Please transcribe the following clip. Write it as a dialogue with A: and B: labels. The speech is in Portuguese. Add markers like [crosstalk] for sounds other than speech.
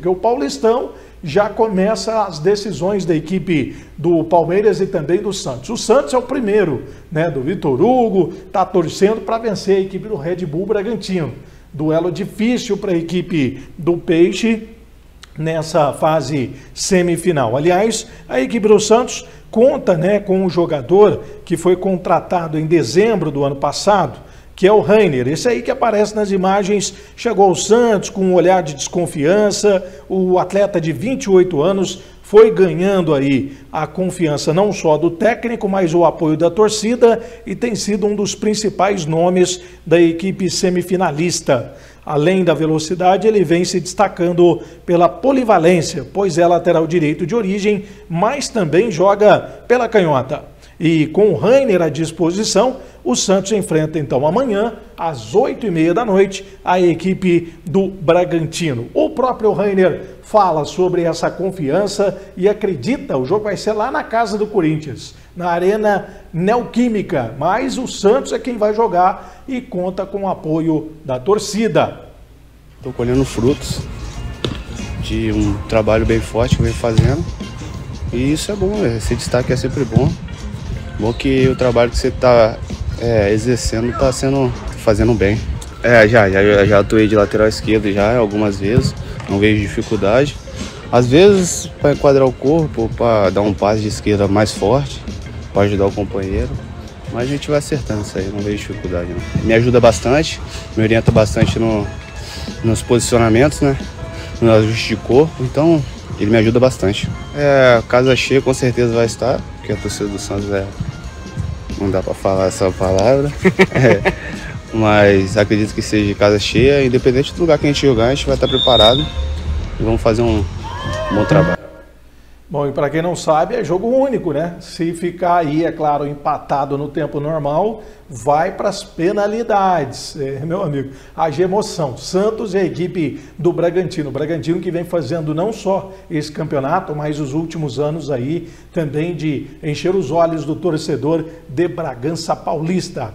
A: porque o Paulistão já começa as decisões da equipe do Palmeiras e também do Santos. O Santos é o primeiro, né, do Vitor Hugo, está torcendo para vencer a equipe do Red Bull Bragantino. Duelo difícil para a equipe do Peixe nessa fase semifinal. Aliás, a equipe do Santos conta, né, com um jogador que foi contratado em dezembro do ano passado, que é o Rainer. Esse aí que aparece nas imagens chegou ao Santos com um olhar de desconfiança. O atleta de 28 anos foi ganhando aí a confiança não só do técnico, mas o apoio da torcida e tem sido um dos principais nomes da equipe semifinalista. Além da velocidade, ele vem se destacando pela polivalência, pois é lateral direito de origem, mas também joga pela canhota. E com o Rainer à disposição, o Santos enfrenta então amanhã, às oito e meia da noite, a equipe do Bragantino. O próprio Rainer fala sobre essa confiança e acredita, o jogo vai ser lá na casa do Corinthians, na Arena Neoquímica, mas o Santos é quem vai jogar e conta com o apoio da torcida.
B: Estou colhendo frutos de um trabalho bem forte que venho fazendo. E isso é bom, esse destaque é sempre bom. Bom que o trabalho que você está é, exercendo está sendo fazendo bem. É, já, já, já atuei de lateral esquerdo já algumas vezes, não vejo dificuldade. Às vezes para enquadrar o corpo, para dar um passe de esquerda mais forte, para ajudar o companheiro. Mas a gente vai acertando isso aí, não vejo dificuldade não. Me ajuda bastante, me orienta bastante no, nos posicionamentos, né? No ajuste de corpo, então ele me ajuda bastante. É, casa cheia com certeza vai estar, porque a torcida do Santos é não dá para falar essa palavra. [laughs] é, mas acredito que seja casa cheia, independente do lugar que a gente jogar, a gente vai estar preparado e vamos fazer um bom trabalho.
A: Bom, e para quem não sabe, é jogo único, né? Se ficar aí, é claro, empatado no tempo normal, vai para as penalidades, é, meu amigo. Haja emoção. Santos e a equipe do Bragantino. Bragantino que vem fazendo não só esse campeonato, mas os últimos anos aí também de encher os olhos do torcedor de Bragança Paulista.